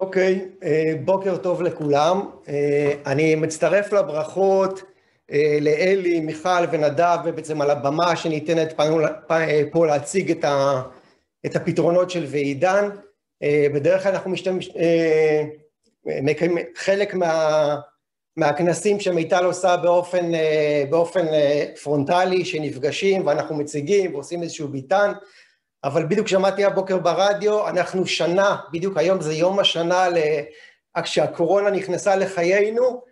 אוקיי, okay, בוקר טוב לכולם. אני מצטרף לברכות לאלי, מיכל ונדב, ובעצם על הבמה שניתנת פה להציג את, ה, את הפתרונות של ועידן. בדרך כלל אנחנו משתמשים, מקיימים חלק מה, מהכנסים שמיטל עושה באופן, באופן פרונטלי, שנפגשים ואנחנו מציגים ועושים איזשהו ביטן. אבל בדיוק שמעתי הבוקר ברדיו, אנחנו שנה, בדיוק היום זה יום השנה כשהקורונה נכנסה לחיינו,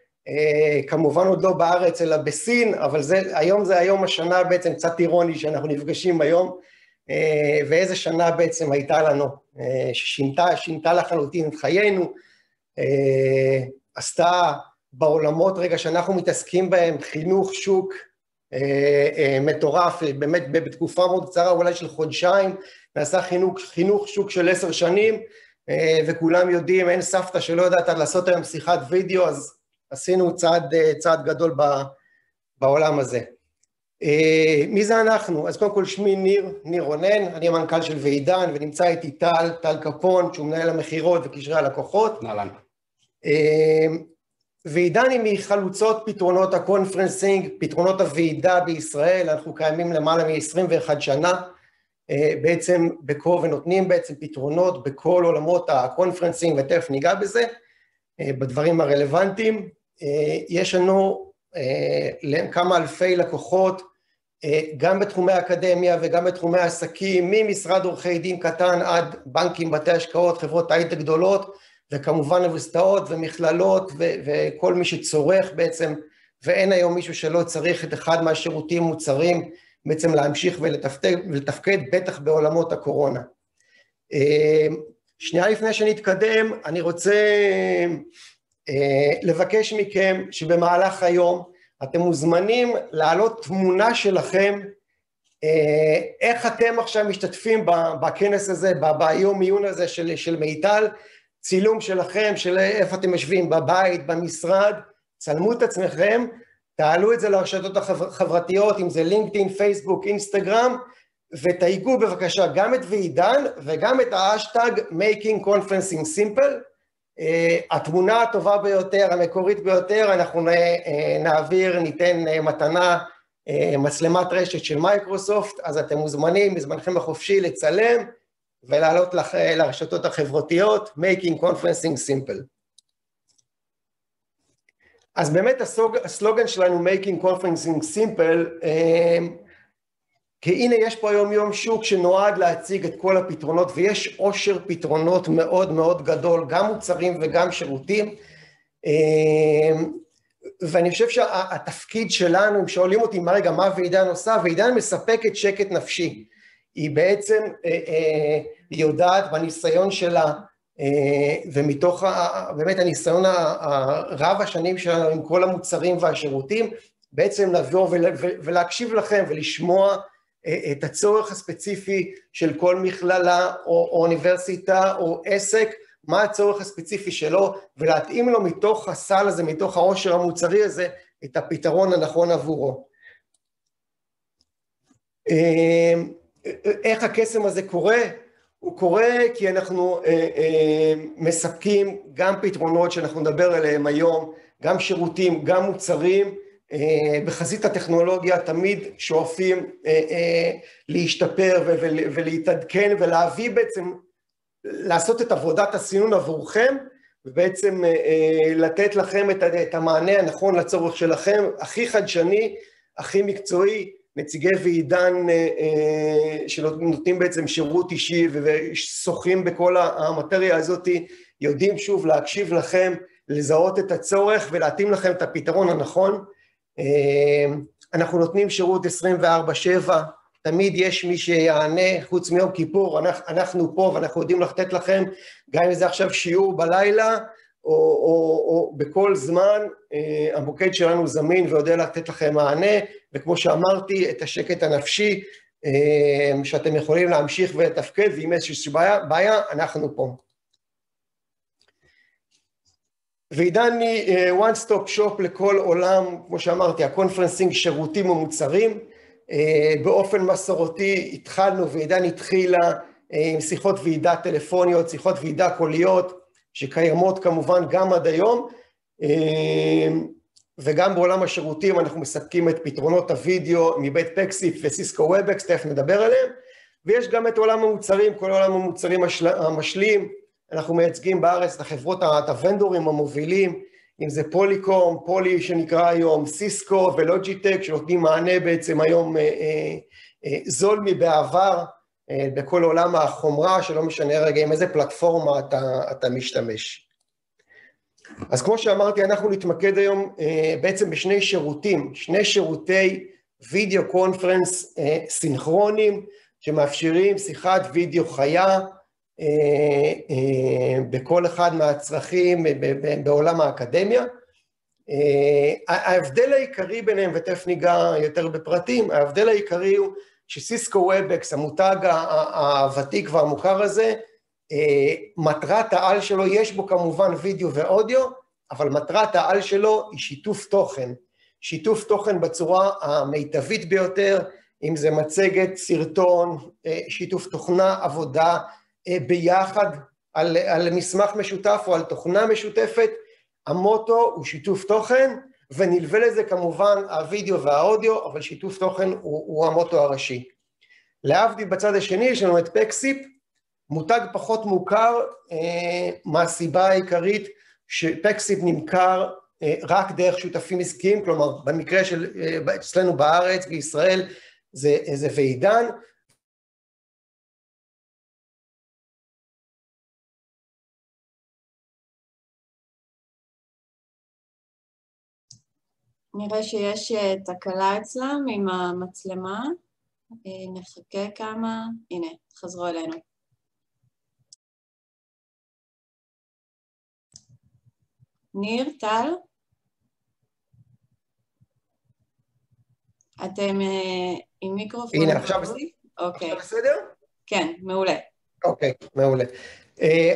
כמובן עוד לא בארץ אלא בסין, אבל זה, היום זה היום השנה בעצם קצת אירוני שאנחנו נפגשים היום, ואיזה שנה בעצם הייתה לנו, ששינתה, שינתה לחלוטין את חיינו, עשתה בעולמות רגע שאנחנו מתעסקים בהם חינוך שוק, מטורף, באמת בתקופה מאוד קצרה, אולי של חודשיים, נעשה חינוך, חינוך שוק של עשר שנים, וכולם יודעים, אין סבתא שלא יודעת לעשות היום שיחת וידאו, אז עשינו צעד, צעד גדול בעולם הזה. מי זה אנחנו? אז קודם כל שמי ניר, ניר רונן, אני המנכ"ל של ועידן, ונמצא איתי טל, טל קפון, שהוא מנהל המכירות וקשרי הלקוחות. אהלן. ועידן היא מחלוצות פתרונות ה conferencing, פתרונות הוועידה בישראל, אנחנו קיימים למעלה מ-21 שנה, בעצם בכל, ונותנים בעצם פתרונות בכל עולמות ה conferencing, ותכף ניגע בזה, בדברים הרלוונטיים. יש לנו כמה אלפי לקוחות, גם בתחומי האקדמיה וגם בתחומי העסקים, ממשרד עורכי דין קטן עד בנקים, בתי השקעות, חברות הייטק גדולות, וכמובן אוניברסיטאות ומכללות וכל מי שצורך בעצם, ואין היום מישהו שלא צריך את אחד מהשירותים מוצרים בעצם להמשיך ולתפקד, ולתפקד בטח בעולמות הקורונה. שנייה לפני שנתקדם, אני רוצה לבקש מכם שבמהלך היום אתם מוזמנים להעלות תמונה שלכם, איך אתם עכשיו משתתפים בכנס הזה, ביום עיון הזה של, של מיטל, צילום שלכם, של איפה אתם יושבים, בבית, במשרד, צלמו את עצמכם, תעלו את זה לרשתות החברתיות, אם זה לינקדאין, פייסבוק, אינסטגרם, ותייגו בבקשה גם את ועידן וגם את האשטג making conferencing simple. התמונה הטובה ביותר, המקורית ביותר, אנחנו נעביר, ניתן מתנה, מצלמת רשת של מייקרוסופט, אז אתם מוזמנים בזמנכם החופשי לצלם, ולעלות לרשתות החברתיות, making conferencing simple. אז באמת הסלוגן שלנו, making conferencing simple, כי הנה יש פה היום יום שוק שנועד להציג את כל הפתרונות, ויש עושר פתרונות מאוד מאוד גדול, גם מוצרים וגם שירותים, ואני חושב שהתפקיד שלנו, אם שואלים אותי מה רגע, מה ועידן עושה, ועידן מספקת שקט נפשי. היא בעצם היא יודעת בניסיון שלה ומתוך באמת הניסיון הרב השנים שלנו עם כל המוצרים והשירותים בעצם לבוא ולהקשיב לכם ולשמוע את הצורך הספציפי של כל מכללה או אוניברסיטה או עסק מה הצורך הספציפי שלו ולהתאים לו מתוך הסל הזה, מתוך העושר המוצרי הזה את הפתרון הנכון עבורו. איך הקסם הזה קורה? הוא קורה כי אנחנו אה, אה, מספקים גם פתרונות שאנחנו נדבר עליהם היום, גם שירותים, גם מוצרים, אה, בחזית הטכנולוגיה תמיד שואפים אה, אה, להשתפר ולהתעדכן ולהביא בעצם, לעשות את עבודת הסינון עבורכם ובעצם אה, אה, לתת לכם את, את המענה הנכון לצורך שלכם, הכי חדשני, הכי מקצועי, נציגי ועידן שנותנים בעצם שירות אישי ושוחים בכל המטריה הזאת, יודעים שוב להקשיב לכם, לזהות את הצורך ולהתאים לכם את הפתרון הנכון. אנחנו נותנים שירות 24/7, תמיד יש מי שיענה, חוץ מיום כיפור, אנחנו פה ואנחנו יודעים לתת לכם, גם אם זה עכשיו שיעור בלילה, או, או, או בכל זמן המוקד שלנו זמין ויודע לתת לכם מענה, וכמו שאמרתי, את השקט הנפשי שאתם יכולים להמשיך ולתפקד, ואם יש איזושהי בעיה, בעיה, אנחנו פה. ועידן היא one stop shop לכל עולם, כמו שאמרתי, ה conferencing, שירותים ומוצרים. באופן מסורתי התחלנו, ועידן התחילה עם שיחות ועידה טלפוניות, שיחות ועידה קוליות, שקיימות כמובן גם עד היום, וגם בעולם השירותים אנחנו מספקים את פתרונות הוידאו מבית Pexip ו Cisco Webex, תכף נדבר עליהם, ויש גם את עולם המוצרים, כל עולם המוצרים המשלים, אנחנו מייצגים בארץ את החברות, את הוונדורים המובילים, אם זה Polycom, Poly שנקרא היום, Cisco ו Logitech, שנותנים מענה בעצם היום אה, אה, אה, זול מבעבר אה, בכל עולם החומרה, שלא משנה רגע עם איזה פלטפורמה אתה, אתה משתמש. אז כמו שאמרתי, אנחנו נתמקד היום אה, בעצם בשני שירותים, שני שירותי וידאו קונפרנס אה, סינכרונים, שמאפשרים שיחת וידאו חיה בכל אחד מהצרכים בעולם האקדמיה. ההבדל העיקרי ביניהם, ותכף ניגע יותר בפרטים, ההבדל העיקרי הוא ש Cisco Webex, המותג הוותיק והמוכר הזה, אה, מטרת העל שלו, יש בו כמובן וידאו ואודיו, אבל מטרת העל שלו היא שיתוף תוכן. שיתוף תוכן בצורה המיטבית ביותר, אם זה מצגת, סרטון, אה, שיתוף תוכנה, עבודה אה, ביחד על, על מסמך משותף או על תוכנה משותפת, המוטו הוא שיתוף תוכן, ונלווה לזה כמובן הווידאו והאודיו, אבל שיתוף תוכן הוא, הוא המוטו הראשי. להבדיל בצד השני יש לנו את פקסיפ, מותג פחות מוכר אה, מהסיבה העיקרית שפקסיפ נמכר אה, רק דרך שותפים עסקיים, כלומר במקרה של אה, אצלנו בארץ, בישראל, זה, זה ועידן, נראה שיש אה, תקלה אצלם עם המצלמה. אה, נחכה כמה, הנה, חזרו אלינו. ניר, טל? אתם אה, עם מיקרופון? הנה, עכשיו אוקיי. עכשיו בסדר? כן, מעולה. אוקיי, מעולה.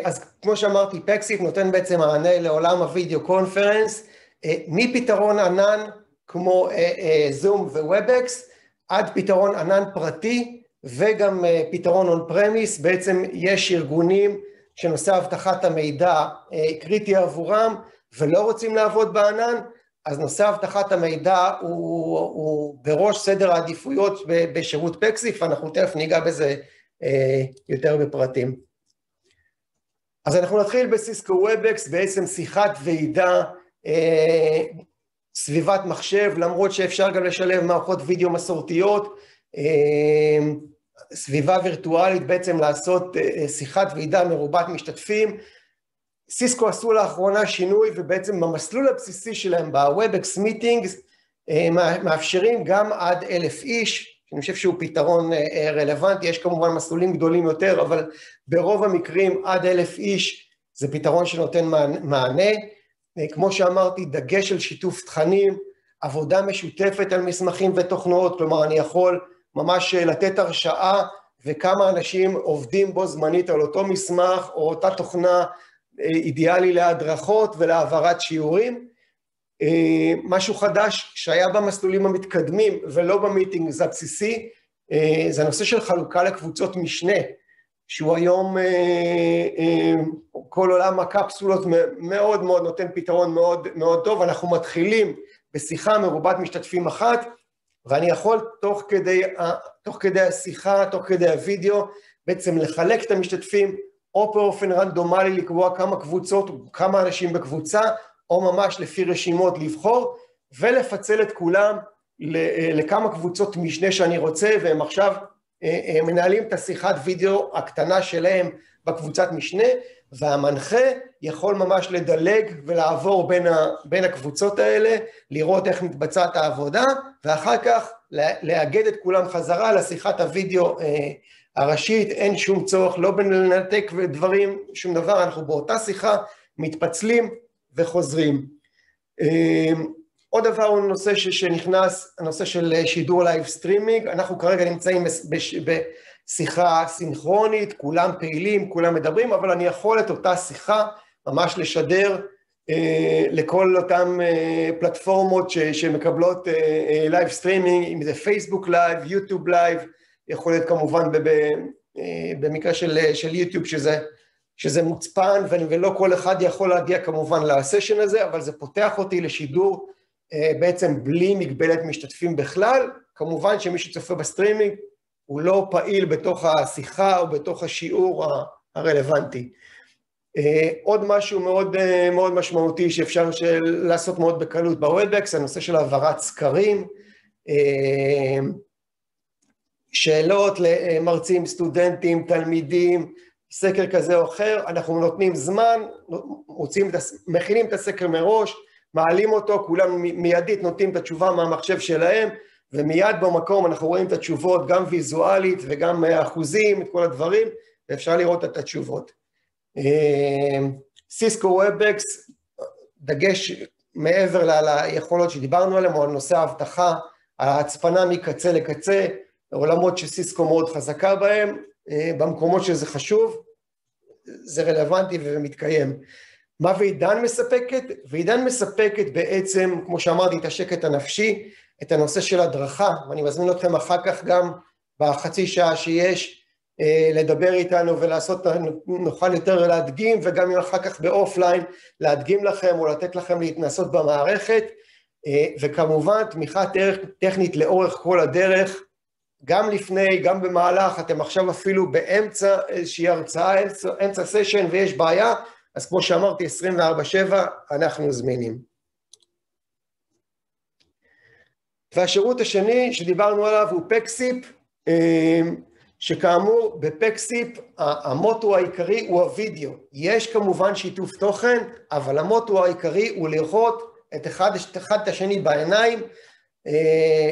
אז כמו שאמרתי, פקסיפ נותן בעצם מענה לעולם הווידאו קונפרנס. אה, מפתרון ענן כמו זום אה, ו Webex אה, עד פתרון ענן פרטי וגם פתרון on-premise, בעצם יש ארגונים שנושא אבטחת המידע קריטי עבורם ולא רוצים לעבוד בענן, אז נושא אבטחת המידע הוא, הוא בראש סדר העדיפויות בשירות Pexip, אנחנו תכף ניגע בזה יותר בפרטים. אז אנחנו נתחיל ב Cisco Webex, בעצם שיחת ועידה אה, סביבת מחשב, למרות שאפשר גם לשלב מערכות וידאו מסורתיות, אה, סביבה וירטואלית בעצם לעשות אה, שיחת ועידה מרובת משתתפים. סיסקו עשו לאחרונה שינוי ובעצם במסלול הבסיסי שלהם ב-WebEx Meetings מאפשרים גם עד אלף איש, אני חושב שהוא פתרון רלוונטי, יש כמובן מסלולים גדולים יותר, אבל ברוב המקרים עד אלף איש זה פתרון שנותן מענה. אה, כמו שאמרתי, דגש של שיתוף תכנים, עבודה משותפת על מסמכים ותוכנות, כלומר אני יכול ממש אה, לתת הרשאה וכמה אנשים עובדים בו זמנית על אותו מסמך או אותה תוכנה אה, אידיאלי להדרכות ולהעברת שיעורים. משהו חדש שהיה במסלולים המתקדמים ולא במיטינג הבסיסי, זה הנושא של חלוקה לקבוצות משנה. שהוא היום, אה, אה, כל עולם הקפסולות מאוד מאוד נותן פתרון מאוד מאוד טוב, אנחנו מתחילים בשיחה מרובת משתתפים אחת, ואני יכול תוך כדי, תוך כדי השיחה, תוך כדי הוידאו, בעצם לחלק את המשתתפים, או באופן רנדומלי לקבוע כמה קבוצות, כמה אנשים בקבוצה, או ממש לפי רשימות לבחור, ולפצל את כולם לכמה קבוצות משנה שאני רוצה, והם עכשיו אה, אה, מנהלים את השיחת וידאו הקטנה שלהם בקבוצת משנה, והמנחה יכול ממש לדלג ולעבור בין, ה, בין הקבוצות האלה, לראות איך מתבצעת העבודה, ואחר כך לאגד את כולם חזרה לשיחת הוידאו אה, הראשית, אין שום צורך לא בלנתק דברים, שום דבר, אנחנו באותה שיחה מתפצלים וחוזרים. עוד דבר הוא נושא שנכנס, הנושא של שידור live streaming, אנחנו כרגע נמצאים בשיחה סינכרונית, כולם פעילים, כולם מדברים, אבל אני יכול את אותה שיחה ממש לשדר אה, לכל אותן אה, פלטפורמות ש, שמקבלות אה, live אה, סטרימינג, אם זה Facebook Live, YouTube Live, יכול להיות כמובן ב, ב, אה, במקרה של, של יוטיוב שזה שזה מוצפן ולא כל אחד יכול להגיע כמובן לסשן הזה, אבל זה פותח אותי לשידור בעצם בלי מגבלת משתתפים בכלל. כמובן שמי שצופה בסטרימינג הוא לא פעיל בתוך השיחה או בתוך השיעור הרלוונטי. עוד משהו מאוד, מאוד משמעותי שאפשר לעשות מאוד בקלות ב Webex, הנושא של העברת סקרים, שאלות למרצים, סטודנטים, תלמידים, סקר כזה או אחר, אנחנו נותנים זמן, מוצאים, מכינים את הסקר מראש, מעלים אותו, כולם מיידית נותנים את התשובה מהמחשב שלהם, ומיד במקום אנחנו רואים את התשובות גם ויזואלית וגם אחוזים, את כל הדברים, ואפשר לראות את התשובות. Cisco Webex, דגש מעבר ליכולות שדיברנו עליהן, או על נושא האבטחה, ההצפנה מקצה לקצה, עולמות שסיסקו מאוד חזקה בהם, במקומות שזה חשוב, זה רלוונטי ומתקיים. מה ועידן מספקת? ועידן מספקת בעצם, כמו שאמרתי, את השקט הנפשי, את הנושא של הדרכה, ואני מזמין אתכם אחר כך גם בחצי שעה שיש לדבר איתנו ולעשות, נוכל יותר להדגים, וגם אם אחר כך באופליין להדגים לכם או לתת לכם להתנסות במערכת, וכמובן תמיכה טכנית לאורך כל הדרך, גם לפני, גם במהלך, אתם עכשיו אפילו באמצע איזושהי הרצאה, אמצע סשן ויש בעיה, אז כמו שאמרתי, 24/7 אנחנו זמינים. והשירות השני שדיברנו עליו הוא פקסיפ, שכאמור בפקסיפ המוטו העיקרי הוא הווידאו. יש כמובן שיתוף תוכן, אבל המוטו העיקרי הוא לראות את אחד, אחד את השני בעיניים,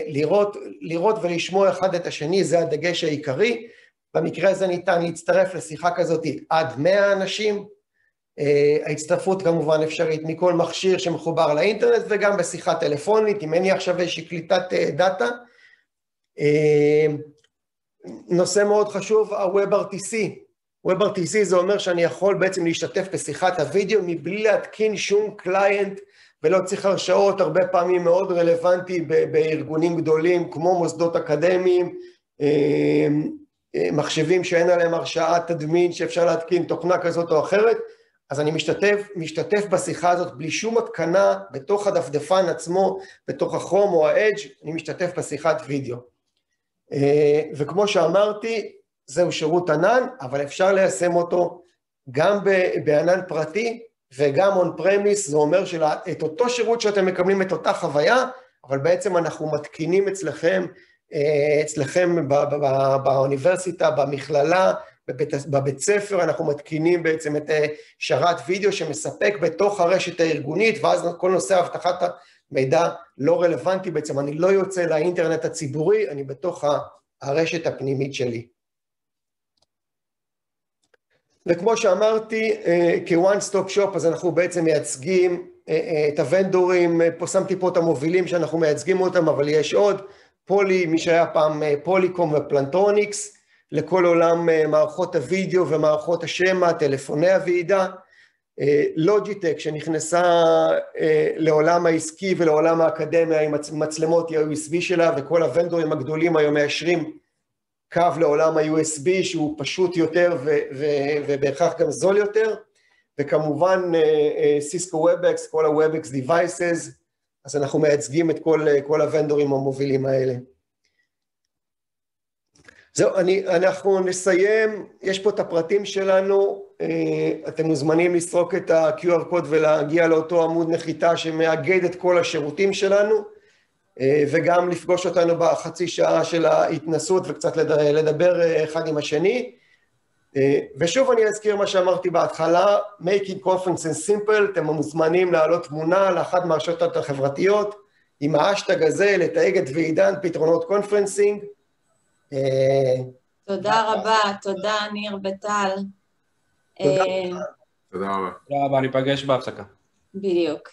לראות, לראות ולשמוע אחד את השני, זה הדגש העיקרי. במקרה הזה ניתן להצטרף לשיחה כזאת עד 100 אנשים. ההצטרפות כמובן אפשרית מכל מכשיר שמחובר לאינטרנט וגם בשיחה טלפונית, אם אין לי עכשיו איזושהי קליטת דאטה. נושא מאוד חשוב, ה-WebRTC. WebRTC זה אומר שאני יכול בעצם להשתתף בשיחת הוידאו מבלי להתקין שום קליינט ולא צריך הרשאות, הרבה פעמים מאוד רלוונטי בארגונים גדולים כמו מוסדות אקדמיים, מחשבים שאין עליהם הרשאת אדמין שאפשר להתקין תוכנה כזאת או אחרת, אז אני משתתף, משתתף בשיחה הזאת בלי שום התקנה בתוך הדפדפן עצמו, בתוך הכרום או האדג', אני משתתף בשיחת וידאו. וכמו שאמרתי, זהו שירות ענן, אבל אפשר ליישם אותו גם בענן פרטי וגם און פרמיס, זה אומר שאת אותו שירות שאתם מקבלים את אותה חוויה, אבל בעצם אנחנו מתקינים אצלכם, אצלכם באוניברסיטה, במכללה, בבית ספר, אנחנו מתקינים בעצם את שרת וידאו שמספק בתוך הרשת הארגונית, ואז כל נושא אבטחת המידע לא רלוונטי בעצם, אני לא יוצא לאינטרנט הציבורי, אני בתוך הרשת הפנימית שלי. וכמו שאמרתי, כ-one stop shop, אז אנחנו בעצם מייצגים את הוונדורים, פה שמתי פה את המובילים שאנחנו מייצגים אותם, אבל יש עוד, Poly, מי שהיה פעם Polycom ו Plantronics, לכל עולם מערכות הוידאו ומערכות השמע, טלפוני הוועידה, Logitech שנכנסה לעולם העסקי ולעולם האקדמיה עם מצלמות ה-USB שלה, וכל הוונדורים הגדולים היום מיישרים קו לעולם ה-USB שהוא פשוט יותר ובהכרח גם זול יותר, וכמובן Cisco Webex, כל ה-Webex Devices, אז אנחנו מייצגים את כל, כל הוונדורים המובילים האלה. זהו, אני, אנחנו נסיים, יש פה את הפרטים שלנו, אתם מוזמנים לסרוק את ה-QR code ולהגיע לאותו עמוד נחיתה שמאגד את כל השירותים שלנו, וגם לפגוש אותנו בחצי שעה של ההתנסות וקצת לדבר אחד עם השני. ושוב אני אזכיר מה שאמרתי בהתחלה, making conferences simple, אתם מוזמנים להעלות תמונה לאחת מהרשתות החברתיות, עם האשטג הזה, לתייג את ועידן פתרונות conferencing. תודה רבה, תודה ניר וטל. תודה רבה. תודה רבה, ניפגש בהפסקה. בדיוק.